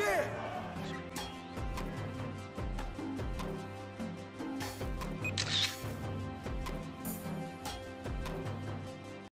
aqui!